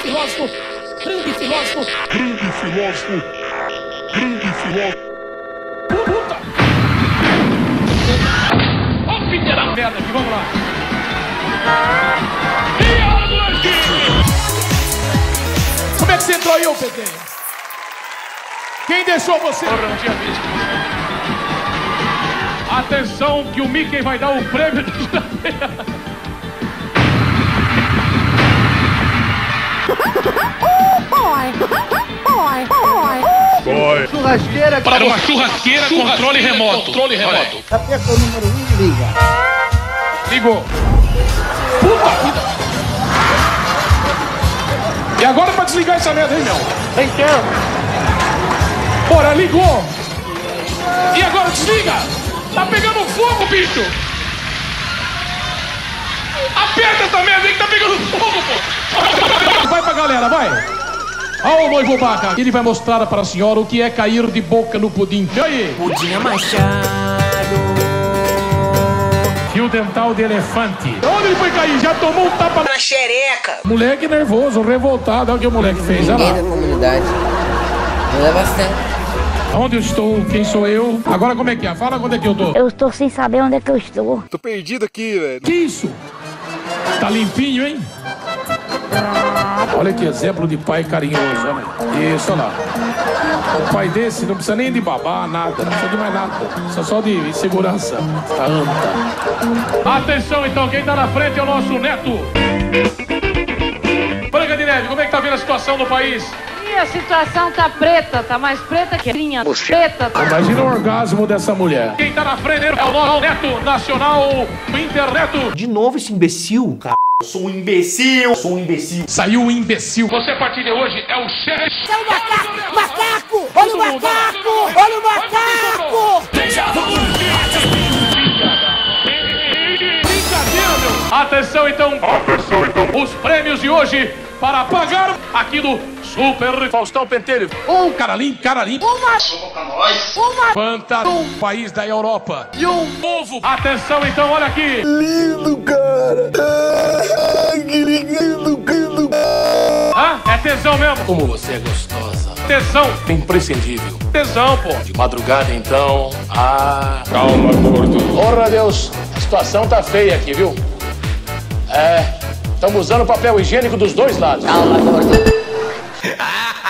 filósofo, grande filósofo, grande filósofo, grande filósofo. Puta! Ó oh, filha da merda aqui, vamos lá. E a lanchinho! Como é que você entrou aí, ô PT? Quem deixou você? Porra, não tinha visto. Atenção que o Mickey vai dar o prêmio de Foi. Churrasqueira. Para uma churrasqueira, churrasqueira controle remoto. Controle remoto. Aperta o número 1 e liga. Ligou. Puta vida. E agora pra desligar essa merda aí, meu? Então. Bora, ligou. E agora desliga. Tá pegando fogo, bicho. Aperta essa merda aí que tá pegando fogo, pô. Vai pra galera, vai. Olha o noivo Baca, ele vai mostrar para a senhora o que é cair de boca no pudim. E aí? Pudim machado. Fio dental de elefante. Onde ele foi cair? Já tomou um tapa na xereca. Moleque nervoso, revoltado. Olha o que o moleque fez. Olha Ninguém da comunidade. Leva sério. Onde eu estou? Quem sou eu? Agora como é que é? Fala onde é que eu tô. Eu estou sem saber onde é que eu estou. Tô perdido aqui, velho. Que isso? Tá limpinho, hein? Olha que exemplo de pai carinhoso, olha. Isso, olha lá. Um pai desse não precisa nem de babá, nada. Não precisa de mais nada. Só só de segurança. Anta. Atenção então, quem tá na frente é o nosso neto. Branca de Neve, como é que tá vendo a situação do país? A situação tá preta, tá mais preta que linha preta. Tá... Imagina o orgasmo dessa mulher. Quem tá na frente é o nosso neto nacional do interneto. De novo esse imbecil, cara. Eu sou um imbecil, sou um imbecil. Saiu um imbecil. Você a partir de hoje é o chefe. É o macaco! Macaco! Olha o macaco! Olha o macaco! Brincadeira, meu! Atenção então! Atenção então! Os prêmios de hoje para pagar aqui do Super Faustão Pentelho. Um caralim, caralim. Uma. Uma. Fanta, um país da Europa. E um novo. Atenção então, olha aqui. Lindo, cara. Ah, que lindo, lindo. Ah, é tesão mesmo. Como você é gostosa. Tesão. Imprescindível. Tesão, pô. De madrugada então. Ah. Calma, gordo. Porra, Deus. A situação tá feia aqui, viu? É. Estamos usando papel higiênico dos dois lados. Calma, gordo. Ha ha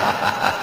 ha ha.